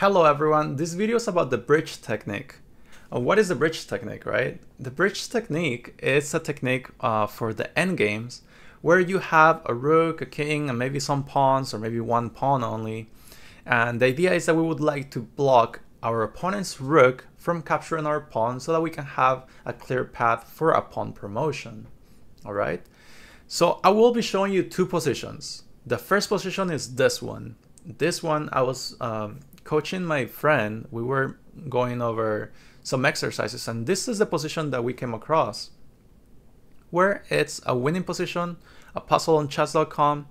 Hello everyone, this video is about the bridge technique. Uh, what is the bridge technique, right? The bridge technique is a technique uh, for the endgames where you have a rook, a king, and maybe some pawns or maybe one pawn only. And the idea is that we would like to block our opponent's rook from capturing our pawn so that we can have a clear path for a pawn promotion. All right. So I will be showing you two positions. The first position is this one. This one I was um, coaching my friend, we were going over some exercises, and this is the position that we came across, where it's a winning position, a puzzle on chess.com,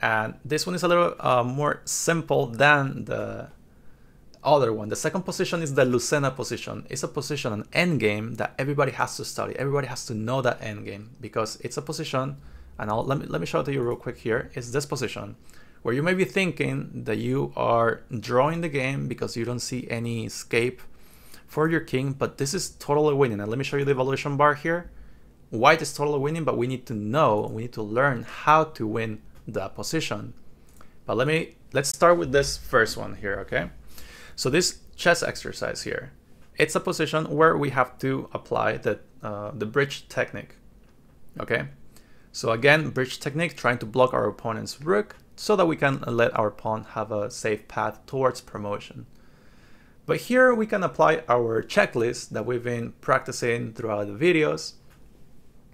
and this one is a little uh, more simple than the other one. The second position is the Lucena position. It's a position, an endgame that everybody has to study. Everybody has to know that endgame because it's a position, and I'll, let me let me show it to you real quick here. It's this position where you may be thinking that you are drawing the game because you don't see any escape for your king, but this is totally winning. And let me show you the evaluation bar here. White is totally winning, but we need to know, we need to learn how to win that position. But let me, let's start with this first one here, okay? So this chess exercise here, it's a position where we have to apply the, uh, the bridge technique, okay? So again, bridge technique, trying to block our opponent's rook so that we can let our pawn have a safe path towards promotion. But here we can apply our checklist that we've been practicing throughout the videos.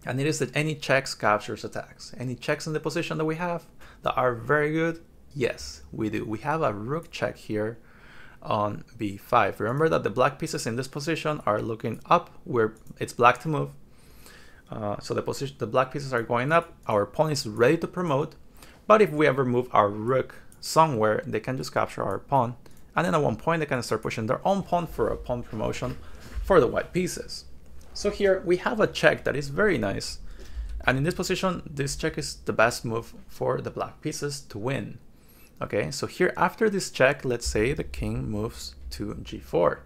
And it is that any checks captures attacks. Any checks in the position that we have that are very good? Yes, we do. We have a rook check here on b5. Remember that the black pieces in this position are looking up where it's black to move. Uh, so the position, the black pieces are going up. Our pawn is ready to promote. But if we ever move our rook somewhere, they can just capture our pawn. And then at one point, they can start pushing their own pawn for a pawn promotion for the white pieces. So here we have a check that is very nice. And in this position, this check is the best move for the black pieces to win. Okay, so here after this check, let's say the king moves to g4.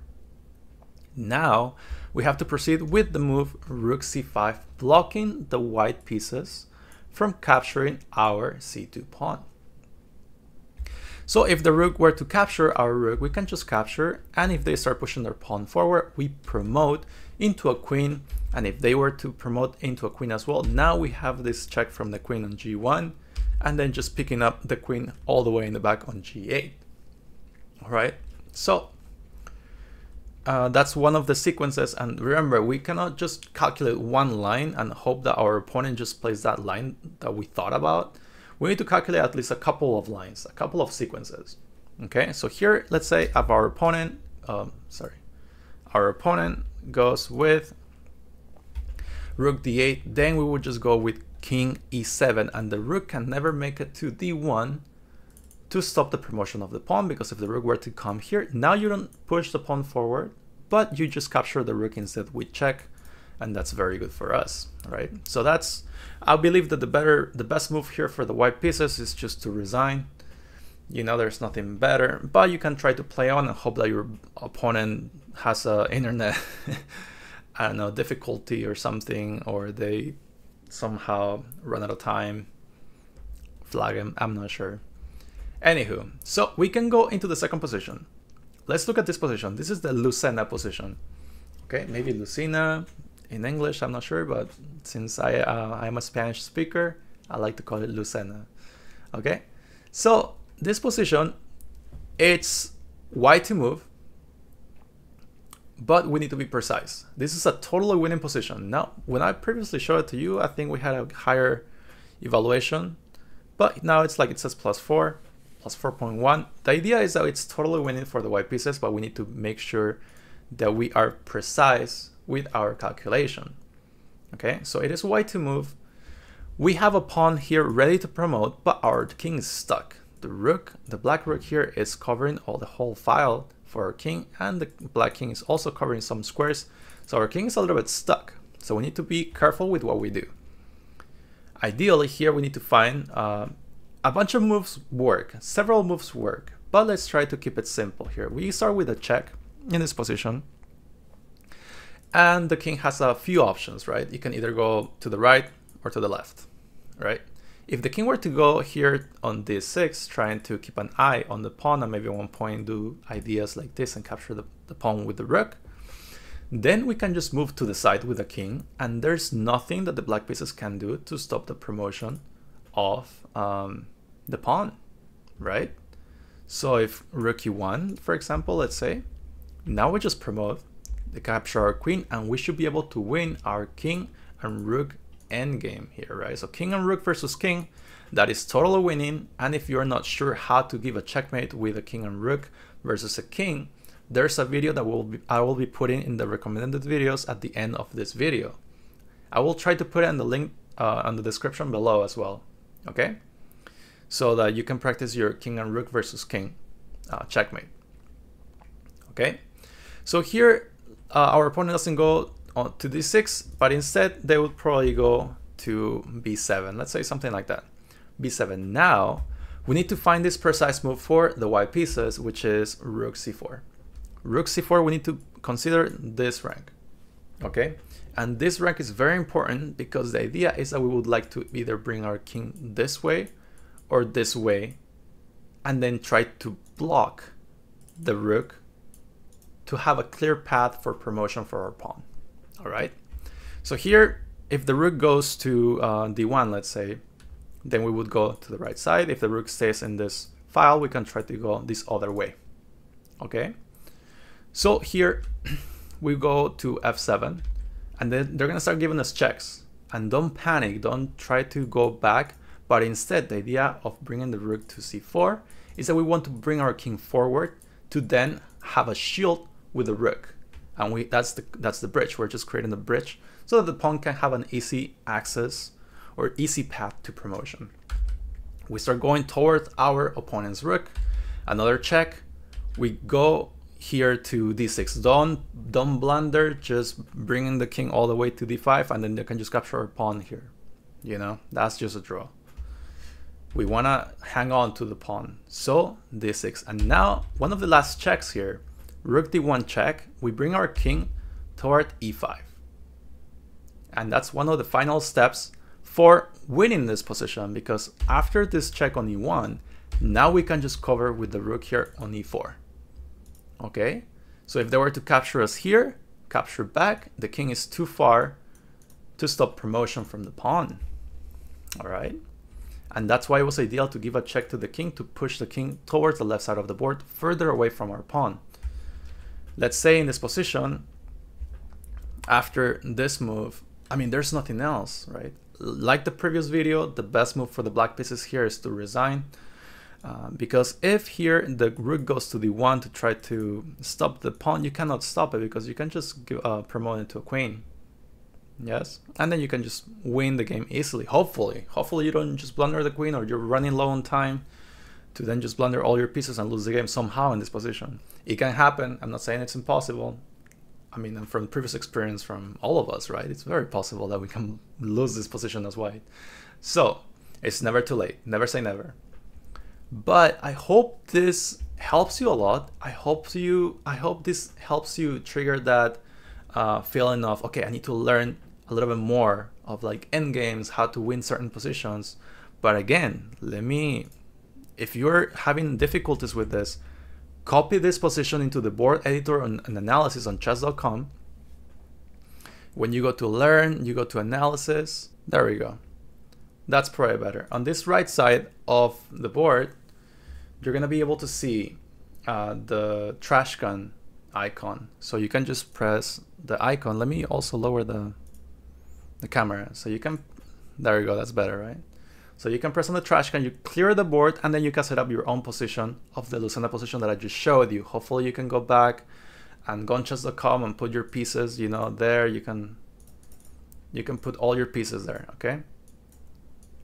Now we have to proceed with the move rook c5, blocking the white pieces from capturing our c2 pawn. So if the rook were to capture our rook, we can just capture, and if they start pushing their pawn forward, we promote into a queen, and if they were to promote into a queen as well, now we have this check from the queen on g1, and then just picking up the queen all the way in the back on g8. All right, so uh, that's one of the sequences. And remember, we cannot just calculate one line and hope that our opponent just plays that line that we thought about. We need to calculate at least a couple of lines, a couple of sequences. Okay, so here, let's say if our opponent, um, sorry, our opponent goes with rook d8, then we would just go with king e7, and the rook can never make it to d1 to stop the promotion of the pawn because if the rook were to come here, now you don't push the pawn forward, but you just capture the rook instead with check, and that's very good for us, right? So that's, I believe that the better, the best move here for the white pieces is just to resign. You know, there's nothing better, but you can try to play on and hope that your opponent has a internet, I don't know, difficulty or something, or they somehow run out of time, flag him, I'm not sure. Anywho, so we can go into the second position. Let's look at this position. This is the Lucena position. Okay, maybe Lucena in English, I'm not sure, but since I, uh, I'm a Spanish speaker, I like to call it Lucena. Okay, so this position, it's white to move, but we need to be precise. This is a totally winning position. Now, when I previously showed it to you, I think we had a higher evaluation, but now it's like it says plus four plus 4.1. The idea is that it's totally winning for the white pieces, but we need to make sure that we are precise with our calculation. Okay, so it is white to move. We have a pawn here ready to promote, but our king is stuck. The rook, the black rook here is covering all the whole file for our king, and the black king is also covering some squares. So our king is a little bit stuck. So we need to be careful with what we do. Ideally here we need to find uh, a bunch of moves work, several moves work, but let's try to keep it simple here. We start with a check in this position, and the king has a few options, right? You can either go to the right or to the left, right? if the king were to go here on d6, trying to keep an eye on the pawn and maybe at one point do ideas like this and capture the, the pawn with the rook, then we can just move to the side with the king and there's nothing that the black pieces can do to stop the promotion of um, the pawn, right? So if rook e1, for example, let's say, now we just promote the capture our queen and we should be able to win our king and rook endgame here, right? So king and rook versus king, that is totally winning. And if you're not sure how to give a checkmate with a king and rook versus a king, there's a video that will be, I will be putting in the recommended videos at the end of this video. I will try to put it in the link uh, on the description below as well, okay? So that you can practice your king and rook versus king uh, checkmate, okay? So here, uh, our opponent doesn't go on to d6, but instead they would probably go to b7. Let's say something like that. b7. Now, we need to find this precise move for the white pieces, which is rook c4. Rook c4, we need to consider this rank, okay? And this rank is very important because the idea is that we would like to either bring our king this way or this way, and then try to block the rook to have a clear path for promotion for our pawn. All right. So here, if the rook goes to uh, d1, let's say, then we would go to the right side. If the rook stays in this file, we can try to go this other way. Okay. So here we go to f7 and then they're going to start giving us checks. And don't panic, don't try to go back, but instead the idea of bringing the rook to c4 is that we want to bring our king forward to then have a shield with the rook. And we that's the that's the bridge. We're just creating the bridge so that the pawn can have an easy access or easy path to promotion. We start going towards our opponent's rook. Another check. We go here to d6 don't don't blunder. Just bringing the king all the way to d5 and then they can just capture our pawn here. You know that's just a draw we want to hang on to the pawn so d6 and now one of the last checks here rook d1 check, we bring our king toward e5. And that's one of the final steps for winning this position because after this check on e1, now we can just cover with the rook here on e4. Okay, so if they were to capture us here, capture back, the king is too far to stop promotion from the pawn. All right, and that's why it was ideal to give a check to the king to push the king towards the left side of the board, further away from our pawn let's say in this position, after this move, I mean, there's nothing else, right? Like the previous video, the best move for the black pieces here is to resign. Uh, because if here the rook goes to the one to try to stop the pawn, you cannot stop it because you can just give, uh, promote it to a queen. Yes, and then you can just win the game easily. Hopefully, hopefully you don't just blunder the queen or you're running low on time to then just blunder all your pieces and lose the game somehow in this position. It can happen. I'm not saying it's impossible. I mean, from previous experience from all of us, right? It's very possible that we can lose this position as white. So it's never too late. Never say never. But I hope this helps you a lot. I hope you. I hope this helps you trigger that uh, feeling of okay. I need to learn a little bit more of like end games, how to win certain positions. But again, let me. If you're having difficulties with this, Copy this position into the board editor and, and analysis on chess.com. When you go to learn, you go to analysis. There we go. That's probably better. On this right side of the board, you're gonna be able to see uh, the trash can icon. So you can just press the icon. Let me also lower the the camera so you can. There you go. That's better, right? So you can press on the trash can, you clear the board, and then you can set up your own position of the Lucena position that I just showed you. Hopefully you can go back and go on chess.com and put your pieces, you know, there. You can you can put all your pieces there, okay?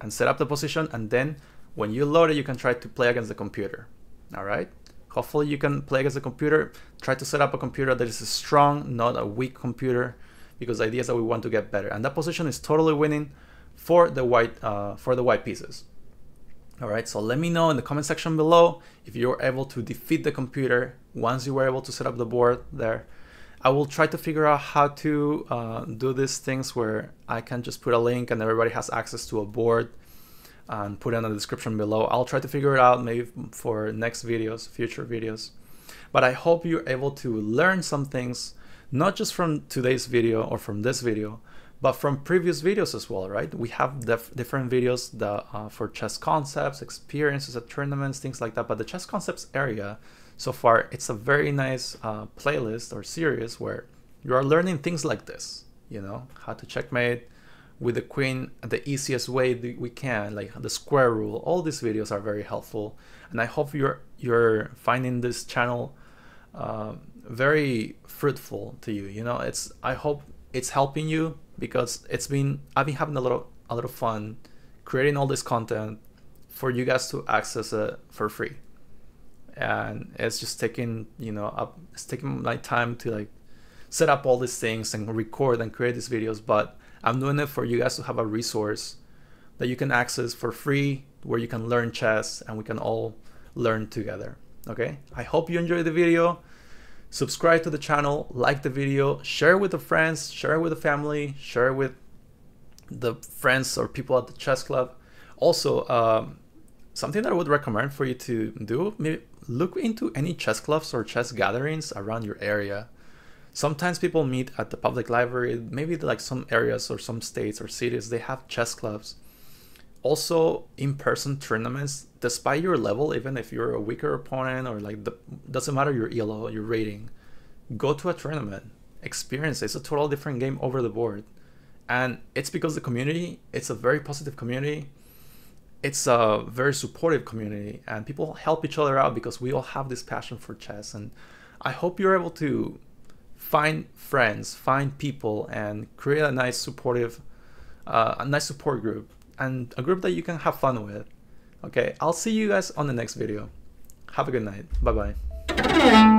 And set up the position, and then when you load it, you can try to play against the computer, all right? Hopefully you can play against the computer. Try to set up a computer that is a strong, not a weak computer, because the idea is that we want to get better. And that position is totally winning for the white uh, for the white pieces. All right, so let me know in the comment section below if you were able to defeat the computer once you were able to set up the board there. I will try to figure out how to uh, do these things where I can just put a link and everybody has access to a board and put it in the description below. I'll try to figure it out maybe for next videos, future videos. But I hope you're able to learn some things, not just from today's video or from this video, but from previous videos as well, right? We have different videos that, uh, for chess concepts, experiences at tournaments, things like that. But the chess concepts area, so far, it's a very nice uh, playlist or series where you are learning things like this, you know, how to checkmate with the queen the easiest way we can, like the square rule. All these videos are very helpful, and I hope you're you're finding this channel uh, very fruitful to you. You know, it's I hope it's helping you because it's been I've been having a lot of a lot of fun creating all this content for you guys to access it for free and it's just taking you know up it's taking my time to like set up all these things and record and create these videos but i'm doing it for you guys to have a resource that you can access for free where you can learn chess and we can all learn together okay i hope you enjoyed the video subscribe to the channel, like the video, share with the friends, share with the family, share with the friends or people at the chess club. Also, um, something that I would recommend for you to do, maybe look into any chess clubs or chess gatherings around your area. Sometimes people meet at the public library, maybe like some areas or some states or cities, they have chess clubs. Also, in-person tournaments, despite your level, even if you're a weaker opponent or like the doesn't matter your elo, your rating, go to a tournament, experience it. It's a total different game over the board, and it's because the community, it's a very positive community. It's a very supportive community, and people help each other out because we all have this passion for chess. And I hope you're able to find friends, find people, and create a nice supportive, uh, a nice support group and a group that you can have fun with. Okay, I'll see you guys on the next video. Have a good night. Bye bye.